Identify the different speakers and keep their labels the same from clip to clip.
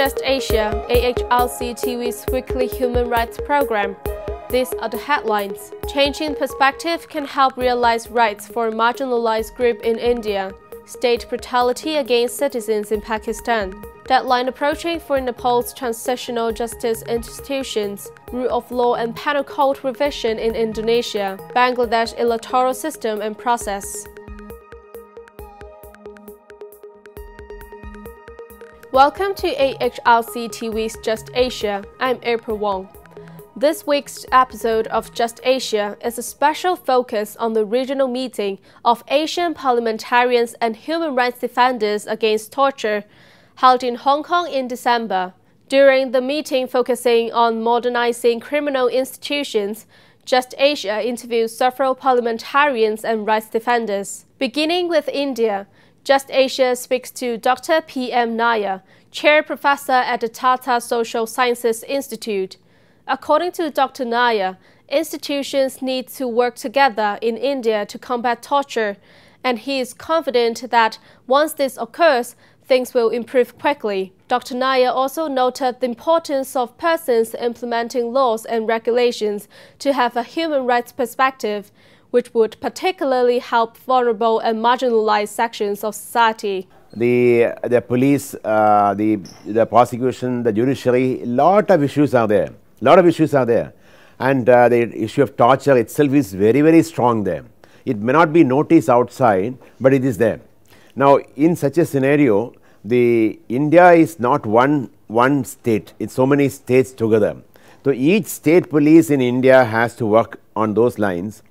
Speaker 1: Just Asia, AHRC TV's weekly human rights program. These are the headlines. Changing perspective can help realize rights for a marginalized group in India. State brutality against citizens in Pakistan. Deadline approaching for Nepal's transitional justice institutions. Rule of law and penal code revision in Indonesia. Bangladesh electoral system and process. Welcome to AHRC TV's Just Asia. I'm April Wong. This week's episode of Just Asia is a special focus on the regional meeting of Asian parliamentarians and human rights defenders against torture held in Hong Kong in December. During the meeting focusing on modernizing criminal institutions, Just Asia interviewed several parliamentarians and rights defenders. Beginning with India, just Asia speaks to Dr. P. M. Nair, Chair Professor at the Tata Social Sciences Institute. According to Dr. Nair, institutions need to work together in India to combat torture, and he is confident that once this occurs, things will improve quickly. Dr. Nair also noted the importance of persons implementing laws and regulations to have a human rights perspective which would particularly help vulnerable and marginalized sections of society.
Speaker 2: The, the police, uh, the, the prosecution, the judiciary, A lot of issues are there. A lot of issues are there. And uh, the issue of torture itself is very, very strong there. It may not be noticed outside, but it is there. Now, in such a scenario, the India is not one, one state, it's so many states together. So, each state police in India has to work on those lines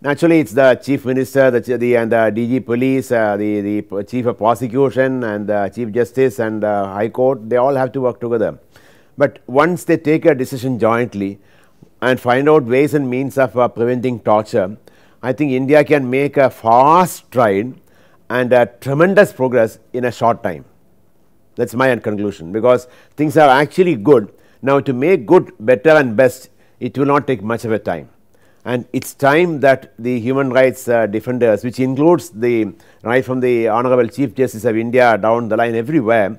Speaker 2: Naturally, it's the chief minister, the, the and the DG police, uh, the, the chief of prosecution and the chief justice and the high court, they all have to work together. But once they take a decision jointly and find out ways and means of uh, preventing torture, I think India can make a fast stride and a tremendous progress in a short time. That is my conclusion because things are actually good. Now, to make good, better and best, it will not take much of a time and it is time that the human rights uh, defenders which includes the right from the honorable chief justice of India down the line everywhere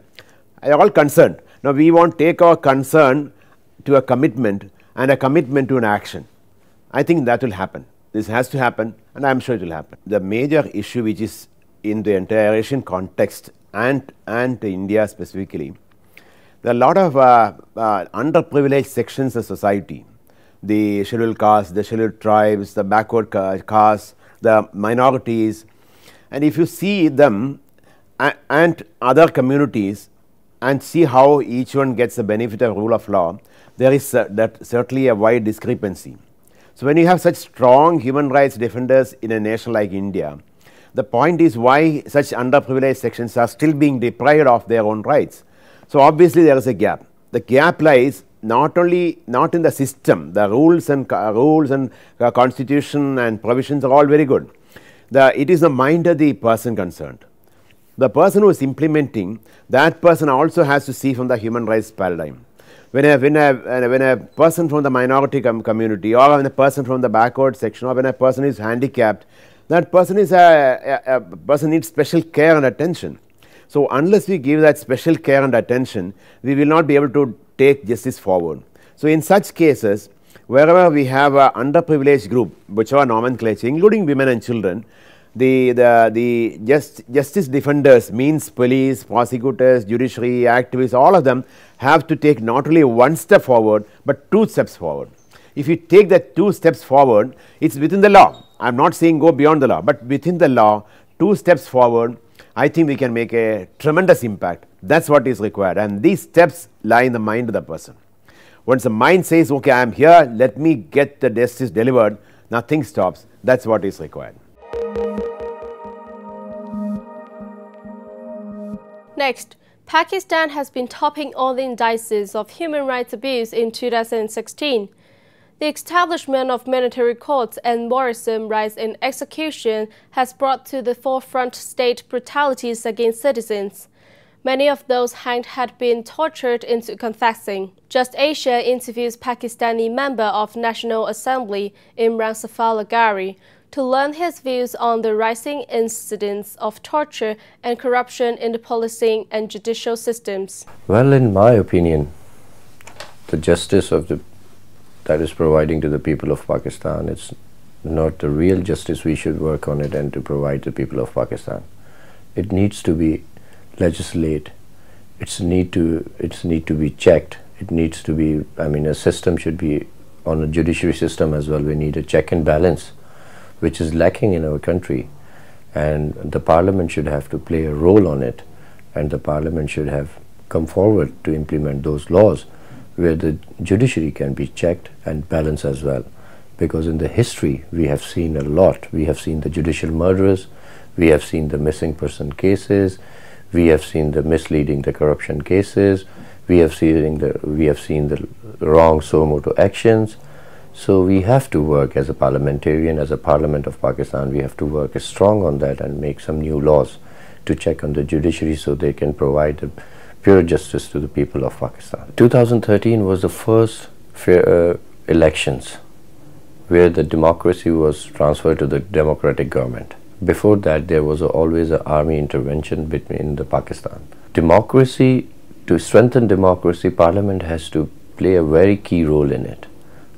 Speaker 2: are all concerned. Now, we want to take our concern to a commitment and a commitment to an action. I think that will happen. This has to happen and I am sure it will happen. The major issue which is in the entire Asian context and, and India specifically, there are a lot of uh, uh, underprivileged sections of society the scheduled castes, the scheduled tribes, the backward castes, the minorities. And if you see them and other communities and see how each one gets the benefit of rule of law, there is that certainly a wide discrepancy. So, when you have such strong human rights defenders in a nation like India, the point is why such underprivileged sections are still being deprived of their own rights. So, obviously, there is a gap. The gap lies not only not in the system, the rules and rules and uh, constitution and provisions are all very good. The, it is the mind of the person concerned. The person who is implementing that person also has to see from the human rights paradigm. When a, when a, when a person from the minority com community or when a person from the backward section or when a person is handicapped, that person is a, a, a person needs special care and attention. So, unless we give that special care and attention, we will not be able to take justice forward. So, in such cases wherever we have a underprivileged group whichever nomenclature including women and children the, the, the just, justice defenders means police, prosecutors, judiciary, activists all of them have to take not only one step forward, but two steps forward. If you take that two steps forward it is within the law I am not saying go beyond the law, but within the law two steps forward I think we can make a tremendous impact that is what is required and these steps lie in the mind of the person. Once the mind says, okay, I am here, let me get the justice delivered, nothing stops, that is what is required.
Speaker 1: Next, Pakistan has been topping all the indices of human rights abuse in 2016. The establishment of military courts and worrisome rise in execution has brought to the forefront state brutalities against citizens. Many of those hanged had been tortured into confessing. Just Asia interviews Pakistani member of National Assembly Imran Zafar Laghari to learn his views on the rising incidents of torture and corruption in the policing and judicial systems.
Speaker 3: Well, in my opinion, the justice of the that is providing to the people of Pakistan, it's not the real justice. We should work on it and to provide to the people of Pakistan. It needs to be legislate. It's need to it's need to be checked. It needs to be. I mean, a system should be on a judiciary system as well. We need a check and balance, which is lacking in our country, and the parliament should have to play a role on it, and the parliament should have come forward to implement those laws where the judiciary can be checked and balanced as well because in the history we have seen a lot. We have seen the judicial murderers, we have seen the missing person cases, we have seen the misleading, the corruption cases, we have seen the we have seen the wrong suo motu actions. So we have to work as a parliamentarian, as a Parliament of Pakistan, we have to work strong on that and make some new laws to check on the judiciary so they can provide the pure justice to the people of Pakistan. 2013 was the first fair, uh, elections where the democracy was transferred to the democratic government. Before that, there was always an army intervention between the Pakistan. Democracy, to strengthen democracy, Parliament has to play a very key role in it.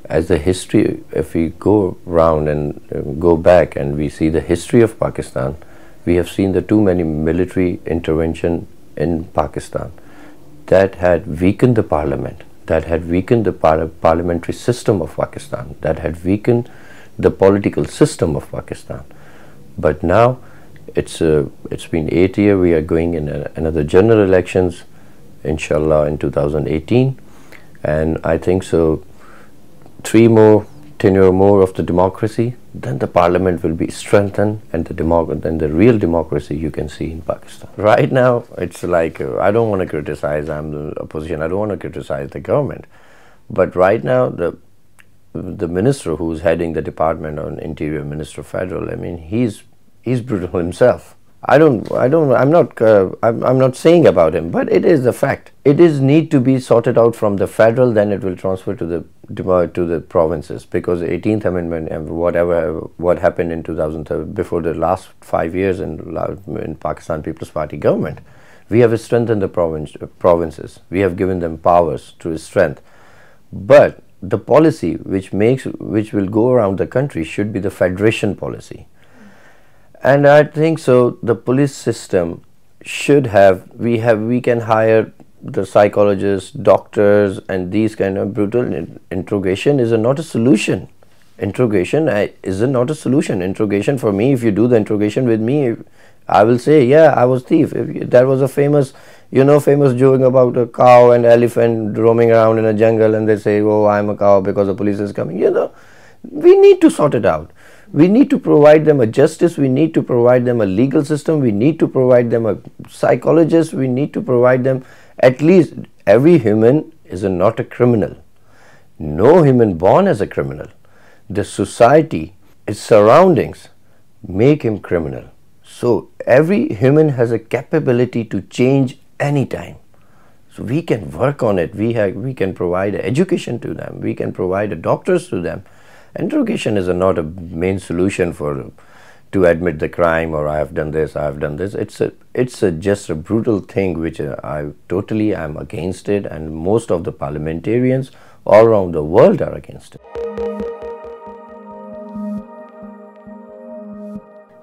Speaker 3: As the history, if we go round and uh, go back and we see the history of Pakistan, we have seen the too many military intervention in Pakistan that had weakened the parliament that had weakened the par parliamentary system of Pakistan, that had weakened the political system of Pakistan. But now it's uh, it's been eight years. We are going in a, another general elections, inshallah, in 2018, and I think so. Three more tenure more of the democracy, then the parliament will be strengthened and the democ- then the real democracy you can see in Pakistan. Right now, it's like uh, I don't want to criticize. I'm the opposition. I don't want to criticize the government, but right now the the minister who's heading the department on interior minister federal. I mean, he's he's brutal himself. I don't, I don't, I'm not, uh, I'm, I'm not saying about him, but it is the fact. It is need to be sorted out from the federal, then it will transfer to the to the provinces because the 18th Amendment and whatever what happened in 2000 before the last five years in in Pakistan People's Party government, we have strengthened the province, provinces. We have given them powers to strength, but the policy which makes which will go around the country should be the federation policy. And i think so the police system should have we have we can hire the psychologists doctors and these kind of brutal interrogation is a, not a solution. Interrogation is a, not a solution. Interrogation for me if you do the interrogation with me i will say yeah i was thief. If that was a famous you know famous joke about a cow and elephant roaming around in a jungle and they say oh i'm a cow because the police is coming you know we need to sort it out we need to provide them a justice, we need to provide them a legal system, we need to provide them a psychologist, we need to provide them at least every human is a, not a criminal. No human born as a criminal. The society, its surroundings make him criminal. So every human has a capability to change anytime. So we can work on it. We have, we can provide education to them. We can provide doctors to them. Interrogation is a, not a main solution for to admit the crime or I have done this, I have done this. It's a it's a just a brutal thing which uh, I totally am against it, and most of the parliamentarians all around the world are against it.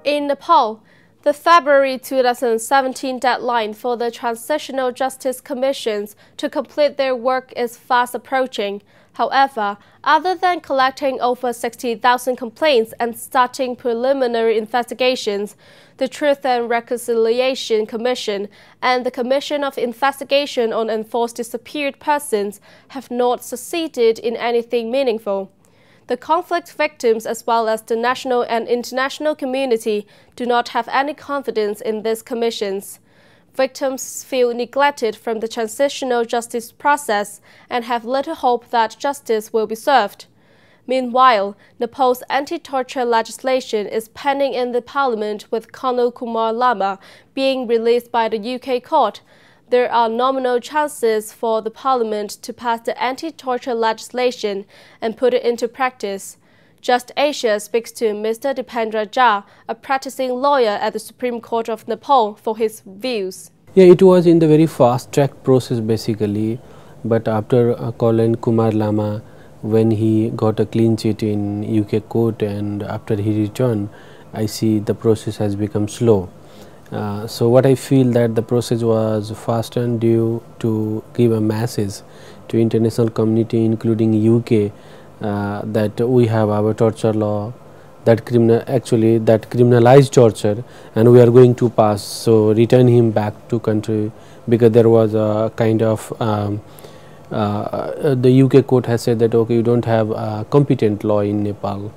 Speaker 1: In Nepal, the February 2017 deadline for the Transitional Justice Commissions to complete their work is fast approaching. However, other than collecting over 60,000 complaints and starting preliminary investigations, the Truth and Reconciliation Commission and the Commission of Investigation on Enforced Disappeared Persons have not succeeded in anything meaningful. The conflict victims, as well as the national and international community, do not have any confidence in these commissions victims feel neglected from the transitional justice process and have little hope that justice will be served. Meanwhile, Nepal's anti-torture legislation is pending in the parliament with Colonel Kumar Lama being released by the UK court. There are nominal chances for the parliament to pass the anti-torture legislation and put it into practice. Just Asia speaks to Mr. Dipendra Jha, a practicing lawyer at the Supreme Court of Nepal, for his views.
Speaker 4: Yeah, it was in the very fast track process basically, but after uh, Colonel Kumar Lama, when he got a clean sheet in UK court and after he returned, I see the process has become slow. Uh, so what I feel that the process was fast and due to give a message to international community including UK uh, that we have our torture law that criminal actually that criminalized torture and we are going to pass. So return him back to country because there was a kind of um, uh, the UK court has said that okay you don't have a competent law in Nepal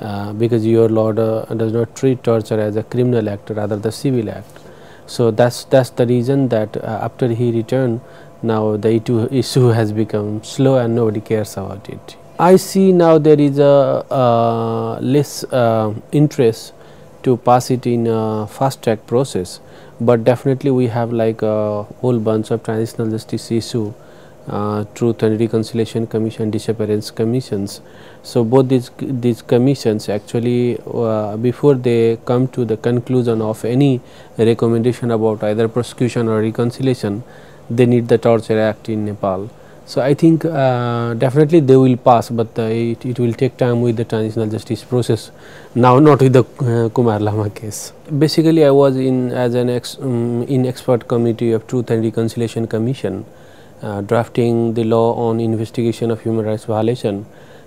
Speaker 4: uh, because your law does not treat torture as a criminal act rather the civil act. So that's that's the reason that uh, after he returned now the issue has become slow and nobody cares about it. I see now there is a uh, less uh, interest to pass it in a fast track process, but definitely we have like a whole bunch of transitional justice issue uh, truth and reconciliation commission disappearance commissions. So both these these commissions actually uh, before they come to the conclusion of any recommendation about either prosecution or reconciliation they need the torture act in nepal. So, I think uh, definitely they will pass, but uh, it, it will take time with the transitional justice process. Now not with the uh, Kumar Lama case. Basically, I was in as an ex, um, in expert committee of Truth and Reconciliation Commission drafting the law on investigation of human rights violation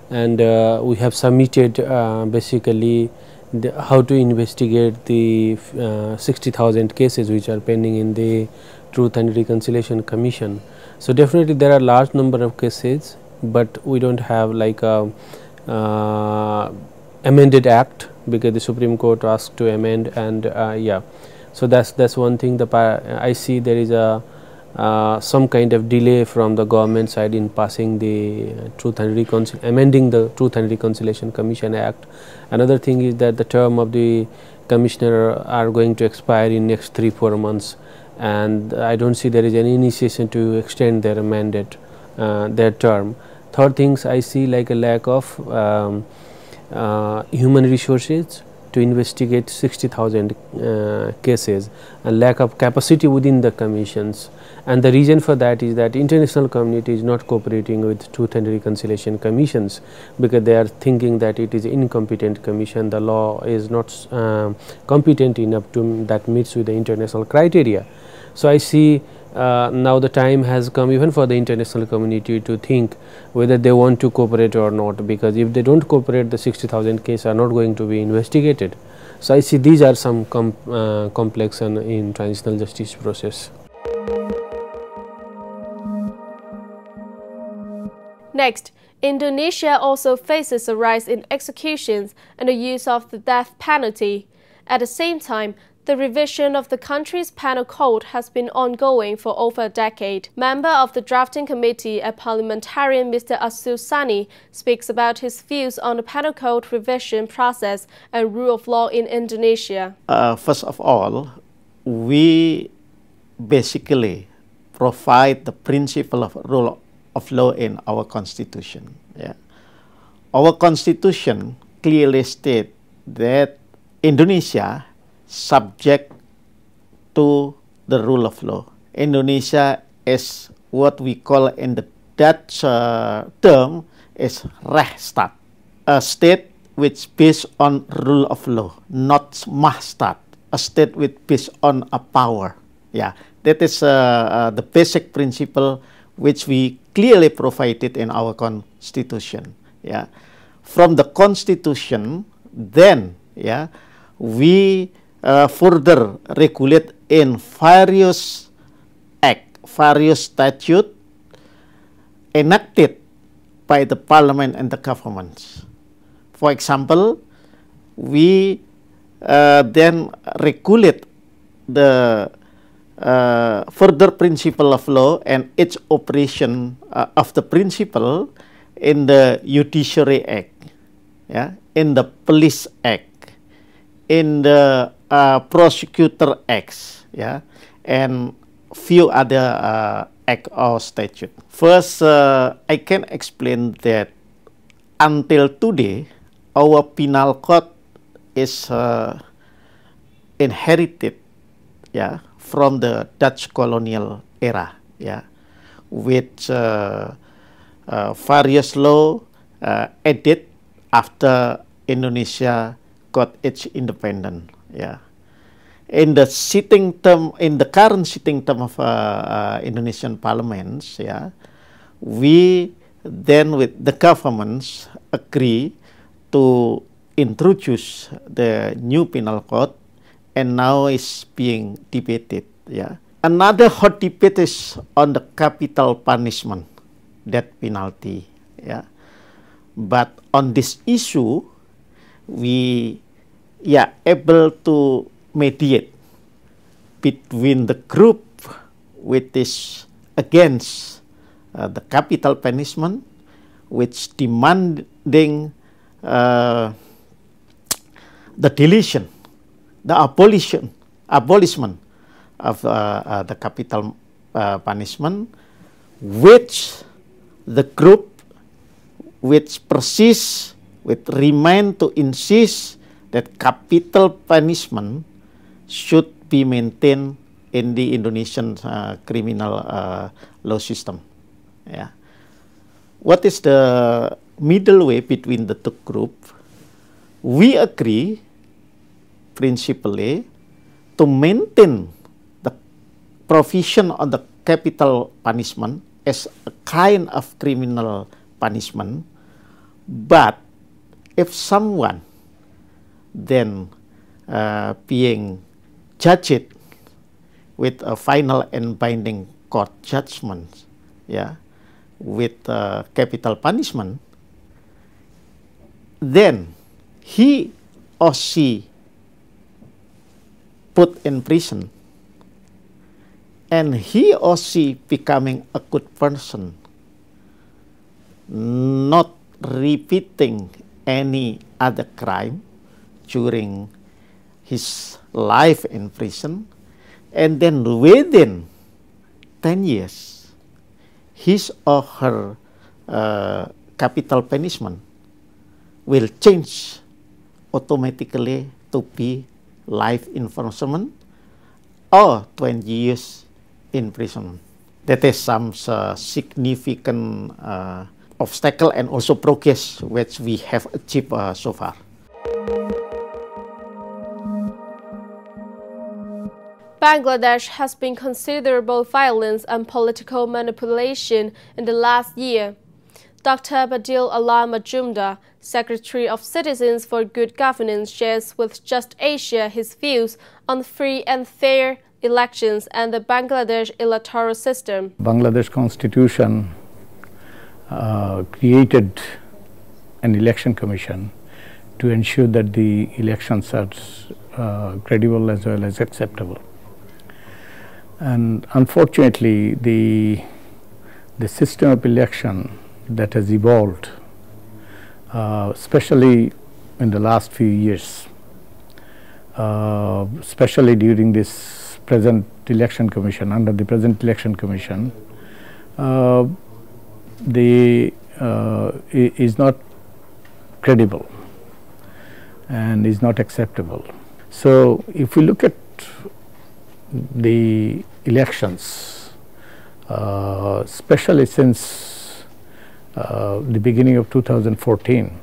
Speaker 4: and uh, we have submitted uh, basically how to investigate the 60,000 cases which are pending in the Truth and Reconciliation Commission. So, definitely there are large number of cases, but we do not have like a uh, amended act because the Supreme Court asked to amend and uh, yeah. So, that is that is one thing the I see there is a uh, some kind of delay from the government side in passing the Truth and Reconciliation, amending the Truth and Reconciliation Commission Act. Another thing is that the term of the commissioner are going to expire in next 3-4 months and I do not see there is any initiation to extend their mandate, uh, their term. Third things I see like a lack of um, uh, human resources to investigate 60,000 uh, cases and lack of capacity within the commissions. And the reason for that is that international community is not cooperating with truth and reconciliation commissions because they are thinking that it is incompetent commission. The law is not uh, competent enough to that meets with the international criteria. So, I see uh, now the time has come even for the international community to think whether they want to cooperate or not because if they do not cooperate the 60,000 cases are not going to be investigated. So, I see these are some com uh, complex and in transitional justice process.
Speaker 1: Next, Indonesia also faces a rise in executions and the use of the death penalty. At the same time, the revision of the country's penal code has been ongoing for over a decade. Member of the drafting committee, a parliamentarian Mr. Arsul Sani, speaks about his views on the penal code revision process and rule of law in Indonesia.
Speaker 5: Uh, first of all, we basically provide the principle of rule of law in our constitution. Yeah. Our constitution clearly states that Indonesia subject to the rule of law. Indonesia is what we call in the Dutch uh, term is rechtsstaat, a state which based on rule of law, not machtsstaat, a state which based on a power. Yeah, that is uh, uh, the basic principle which we clearly provided in our constitution. Yeah, from the constitution, then yeah, we uh, further regulate in various act, various statute enacted by the parliament and the governments. For example, we uh, then regulate the uh, further principle of law and its operation uh, of the principle in the Judiciary Act, yeah, in the Police Act, in the uh, prosecutor acts, yeah, and few other uh, act or statute. First, uh, I can explain that until today, our penal code is uh, inherited yeah, from the Dutch colonial era, yeah, with uh, uh, various law uh, added after Indonesia got its independence. Yeah, in the sitting term, in the current sitting term of uh, uh, Indonesian parliaments, yeah, we then with the governments agree to introduce the new penal code and now is being debated yeah. Another hot debate is on the capital punishment death penalty yeah. But on this issue we yeah able to mediate between the group which is against uh, the capital punishment which demanding uh, the deletion, the abolition, abolishment of uh, uh, the capital uh, punishment, which the group which persists, which remain to insist that capital punishment should be maintained in the Indonesian uh, criminal uh, law system. Yeah. What is the middle way between the two groups? We agree principally to maintain the provision on the capital punishment as a kind of criminal punishment, but if someone then uh, being judged with a final and binding court judgment, yeah, with uh, capital punishment, then he or she put in prison. And he or she becoming a good person not repeating any other crime during his life in prison and then within 10 years his or her uh, capital punishment will change automatically to be life imprisonment or 20 years imprisonment. That is some uh, significant uh, obstacle and also progress which we have achieved uh, so far.
Speaker 1: Bangladesh has been considerable violence and political manipulation in the last year. Dr. Badiul Alam Majumdar, Secretary of Citizens for Good Governance, shares with Just Asia his views on free and fair elections and the Bangladesh electoral system.
Speaker 6: Bangladesh constitution uh, created an election commission to ensure that the elections are uh, credible as well as acceptable. And unfortunately, the, the system of election that has evolved, uh, especially in the last few years, uh, especially during this present election commission, under the present election commission, uh, the uh, is not credible and is not acceptable. So, if we look at the elections, uh, especially since uh, the beginning of 2014,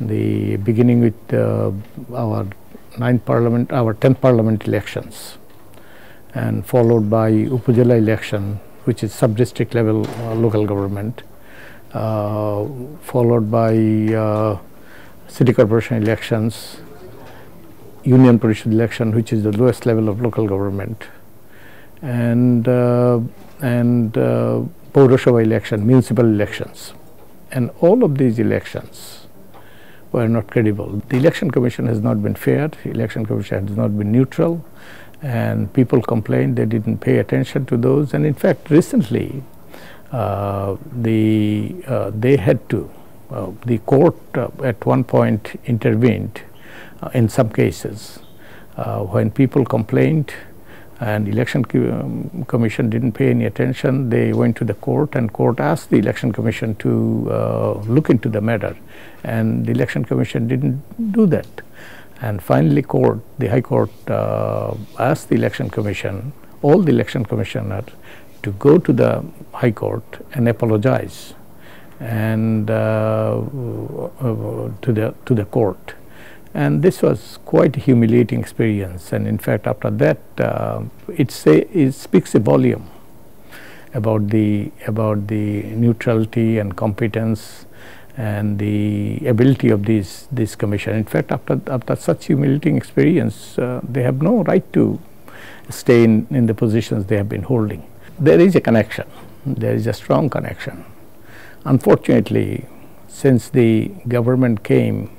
Speaker 6: the beginning with uh, our ninth parliament, our 10th parliament elections and followed by Upazila election which is sub-district level uh, local government, uh, followed by uh, city corporation elections, union parishad election which is the lowest level of local government and uh, and Paurasabha election, municipal elections. And all of these elections were not credible. The election commission has not been fair, the election commission has not been neutral and people complained they didn't pay attention to those and in fact recently uh, the uh, they had to uh, the court uh, at one point intervened uh, in some cases uh, when people complained and election um, commission didn't pay any attention. They went to the court, and court asked the election commission to uh, look into the matter, and the election commission didn't do that. And finally, court, the high court, uh, asked the election commission, all the election commissioners, to go to the high court and apologize, and uh, to the to the court and this was quite a humiliating experience. And in fact after that uh, it say it speaks a volume about the about the neutrality and competence and the ability of this this commission. In fact after after such humiliating experience uh, they have no right to stay in, in the positions they have been holding. There is a connection. There is a strong connection. Unfortunately since the government came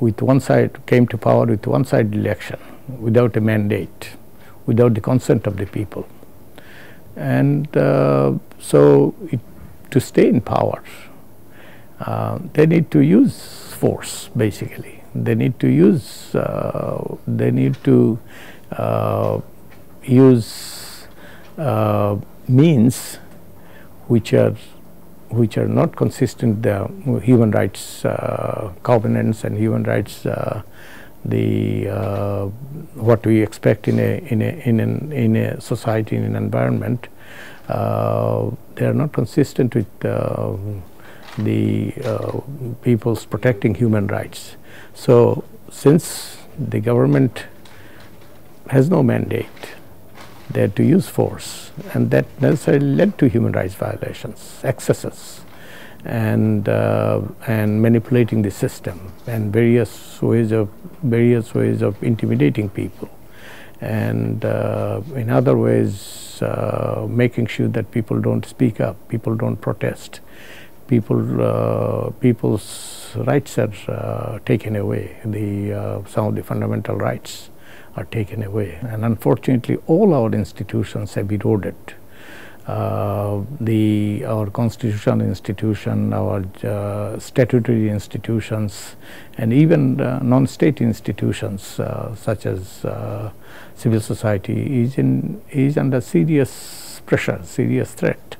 Speaker 6: with one side came to power with one side election without a mandate, without the consent of the people. And uh, so it, to stay in power, uh, they need to use force basically. They need to use, uh, they need to uh, use uh, means which are which are not consistent the human rights uh, covenants and human rights uh, the uh, what we expect in a in a in an in a society in an environment uh, they are not consistent with uh, the uh, people's protecting human rights. So since the government has no mandate they had to use force and that necessarily led to human rights violations, excesses and uh, and manipulating the system and various ways of various ways of intimidating people. And uh, in other ways uh, making sure that people don't speak up, people don't protest, people uh, people's rights are uh, taken away, the uh, some of the fundamental rights are taken away. And unfortunately, all our institutions have eroded. Uh, the our constitutional institution, our uh, statutory institutions, and even uh, non-state institutions uh, such as uh, civil society is in is under serious pressure, serious threat.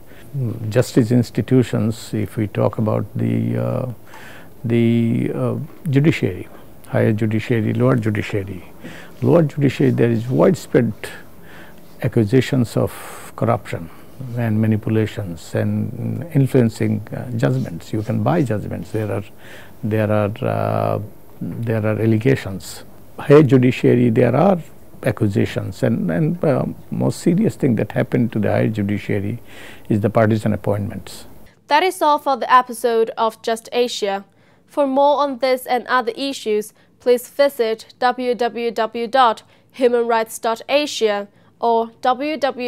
Speaker 6: Justice institutions, if we talk about the uh, the judiciary, higher judiciary, lower judiciary, lower judiciary there is widespread accusations of corruption and manipulations and influencing uh, judgments. You can buy judgments. There are there are uh, there are allegations. Higher judiciary there are accusations and and uh, most serious thing that happened to the higher judiciary is the partisan appointments.
Speaker 1: That is all for the episode of Just Asia. For more on this and other issues, please visit www.humanrights.asia or www.alrc.asia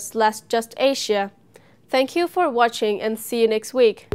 Speaker 1: slash justasia. Thank you for watching and see you next week.